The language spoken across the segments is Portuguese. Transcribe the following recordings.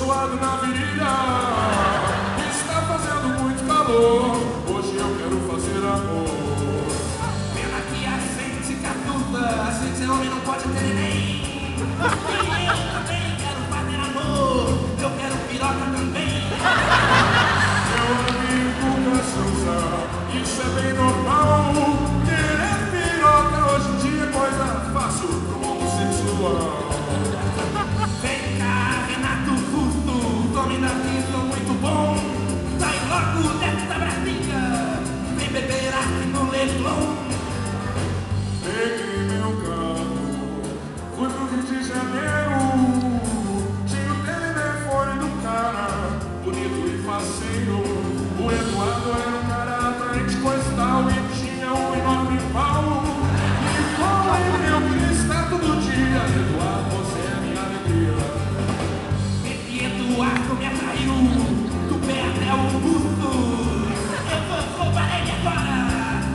suado na virilha. Está fazendo muito calor. Hoje eu quero fazer amor. Pena que a gente catuta, a gente é homem, não pode ter neném. E eu também quero fazer amor, eu quero piroca também. Meu amigo Caçança, isso é bem normal. E. O Eduardo era um cara atraente, coisa tal, e tinha um enorme pau. E foi meu cristal todo dia. Eduardo, você é a minha alegria. Esse Eduardo me atraiu, do pé até o busto. Eu vou roubar ele agora,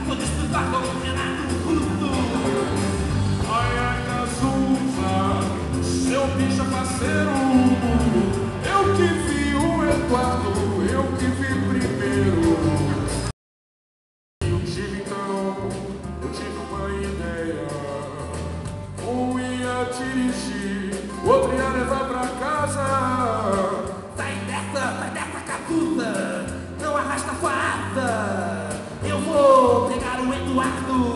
vou disputar com o Renato Russo. Ai, ai, Cazuza, seu bicho é parceiro. outro ia levar pra casa. Sai dessa, sai dessa caputa, não arrasta a ata. Eu vou pegar o Eduardo.